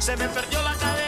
se me perdió la cadenita